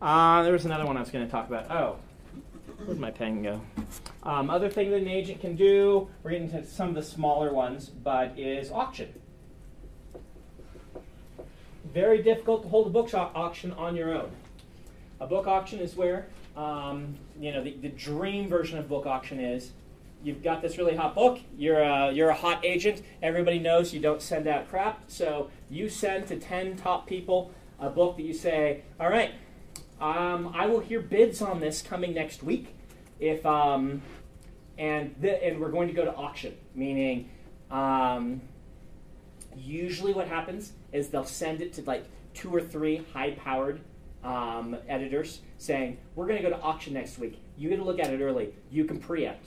Uh, there was another one I was going to talk about. Oh, where'd my pen go? Um, other thing that an agent can do, we're getting to some of the smaller ones, but is auction. Very difficult to hold a book auction on your own. A book auction is where, um, you know, the, the dream version of book auction is you've got this really hot book. You're a, you're a hot agent. Everybody knows you don't send out crap. So you send to 10 top people a book that you say, all right, um, I will hear bids on this coming next week. If um, and th- and we're going to go to auction, meaning um, usually what happens is they'll send it to like two or three high-powered um, editors saying we're going to go to auction next week. You get to look at it early. You can preempt.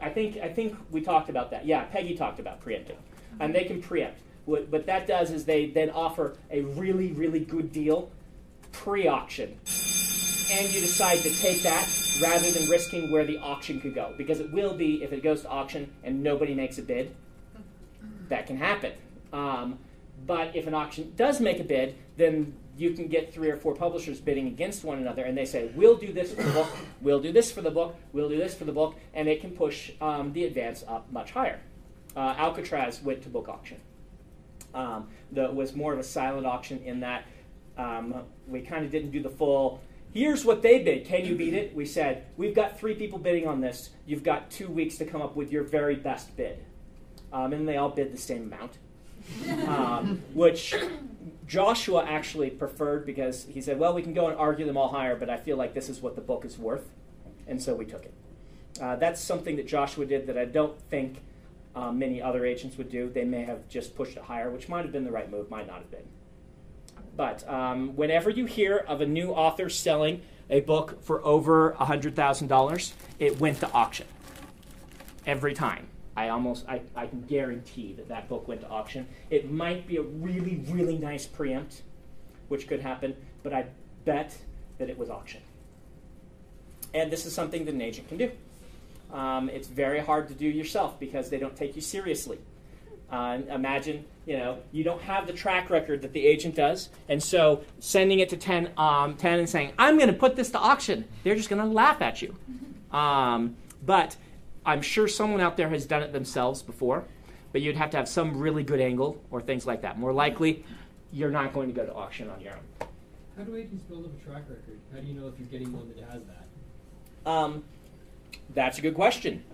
I think I think we talked about that. Yeah, Peggy talked about preempting, and they can preempt. What, what that does is they then offer a really really good deal pre-auction, and you decide to take that rather than risking where the auction could go because it will be if it goes to auction and nobody makes a bid. That can happen. Um, but if an auction does make a bid, then you can get three or four publishers bidding against one another, and they say, "We'll do this for the book. We'll do this for the book. We'll do this for the book," and it can push um, the advance up much higher. Uh, Alcatraz went to book auction. Um, was more of a silent auction in that um, we kind of didn't do the full. Here's what they bid. Can you beat it? We said we've got three people bidding on this. You've got two weeks to come up with your very best bid, um, and they all bid the same amount. Um, which Joshua actually preferred because he said, well, we can go and argue them all higher, but I feel like this is what the book is worth. And so we took it. Uh, that's something that Joshua did that I don't think uh, many other agents would do. They may have just pushed it higher, which might have been the right move, might not have been. But um, whenever you hear of a new author selling a book for over $100,000, it went to auction. Every time. I almost, I, I can guarantee that that book went to auction. It might be a really, really nice preempt, which could happen, but I bet that it was auction. And this is something that an agent can do. Um, it's very hard to do yourself because they don't take you seriously. Uh, imagine, you know, you don't have the track record that the agent does, and so sending it to 10, um, 10 and saying, I'm going to put this to auction, they're just going to laugh at you. Um, but I'm sure someone out there has done it themselves before, but you'd have to have some really good angle or things like that. More likely, you're not going to go to auction on your own. How do agents build up a track record? How do you know if you're getting one that has that? Um, that's a good question.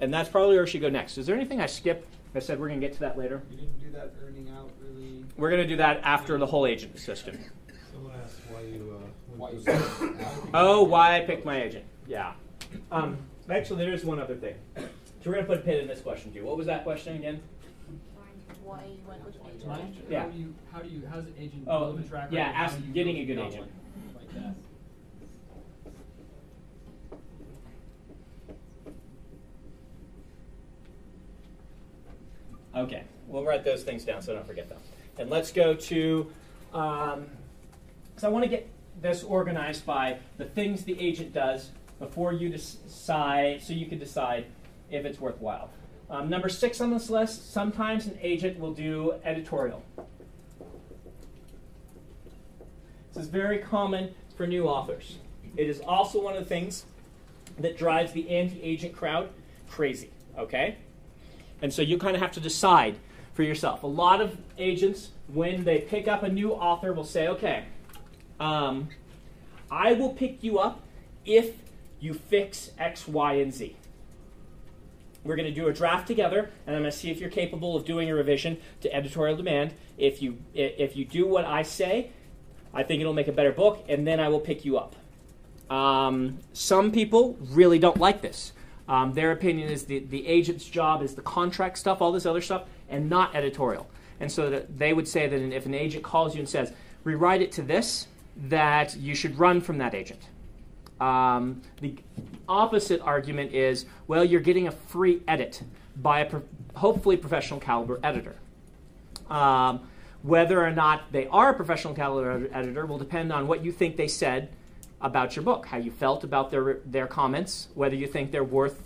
And that's probably where I should go next. Is there anything I skipped? I said we're going to get to that later. You didn't do that earning out really. We're going to do that after the whole agent system. Someone asked why you. Uh, Why you Oh, why I picked my agent. Yeah. Um, actually, there's one other thing. So we're going to put a pin in this question too. What was that question again? Why you went with an How agent? do Yeah. you, how do you, how's an agent Oh, a track yeah, ask- getting a good agent. one Okay, we'll write those things down so don't forget them. And let's go to, um, so I want to get this organized by the things the agent does before you decide, so you can decide if it's worthwhile. Um, number six on this list, sometimes an agent will do editorial. This is very common for new authors. It is also one of the things that drives the anti-agent crowd crazy, okay? And so you kind of have to decide for yourself. A lot of agents, when they pick up a new author, will say, okay, um, I will pick you up if you fix X, Y, and Z. We're going to do a draft together, and I'm going to see if you're capable of doing a revision to editorial demand. If you if you do what I say, I think it'll make a better book, and then I will pick you up. Um, some people really don't like this. Um, their opinion is the, the agent's job is the contract stuff, all this other stuff, and not editorial. And so that they would say that if an agent calls you and says, rewrite it to this, that you should run from that agent. Um, the opposite argument is, well, you're getting a free edit by a pro- hopefully professional caliber editor. Um, whether or not they are a professional caliber editor will depend on what you think they said about your book, how you felt about their their comments, whether you think they're worth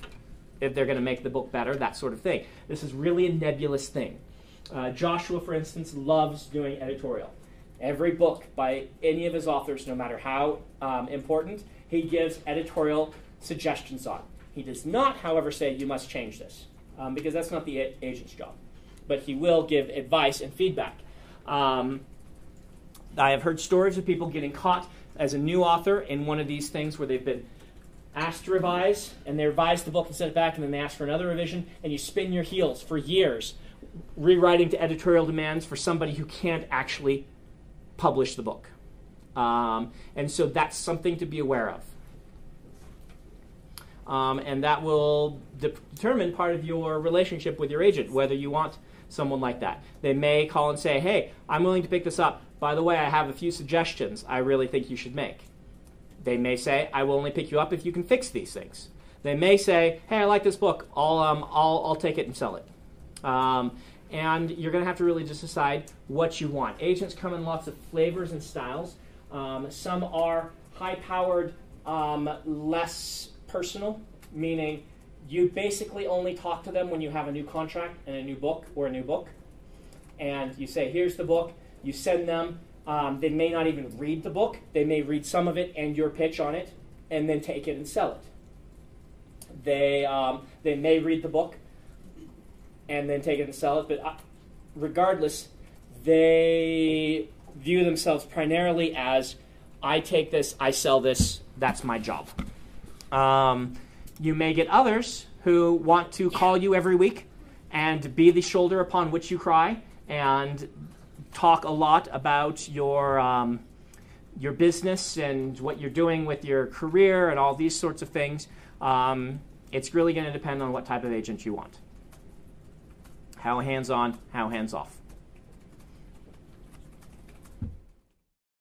if they're going to make the book better, that sort of thing. This is really a nebulous thing. Uh, Joshua, for instance, loves doing editorial. Every book by any of his authors, no matter how um, important, he gives editorial suggestions on. He does not, however, say you must change this, um, because that's not the a- agent's job. But he will give advice and feedback. Um, I have heard stories of people getting caught as a new author in one of these things where they've been asked to revise, and they revise the book and send it back, and then they ask for another revision, and you spin your heels for years rewriting to editorial demands for somebody who can't actually publish the book. Um, and so that's something to be aware of. Um, and that will de- determine part of your relationship with your agent, whether you want someone like that. They may call and say, Hey, I'm willing to pick this up. By the way, I have a few suggestions I really think you should make. They may say, I will only pick you up if you can fix these things. They may say, Hey, I like this book. I'll, um, I'll, I'll take it and sell it. Um, and you're going to have to really just decide what you want. Agents come in lots of flavors and styles. Um, some are high powered, um, less personal, meaning you basically only talk to them when you have a new contract and a new book or a new book. And you say, here's the book. You send them. Um, they may not even read the book. They may read some of it and your pitch on it, and then take it and sell it. They, um, they may read the book and then take it and sell it, but uh, regardless, they view themselves primarily as I take this, I sell this, that's my job. Um, you may get others who want to call you every week and be the shoulder upon which you cry and talk a lot about your um, your business and what you're doing with your career and all these sorts of things. Um, it's really going to depend on what type of agent you want. How hands on, how hands off.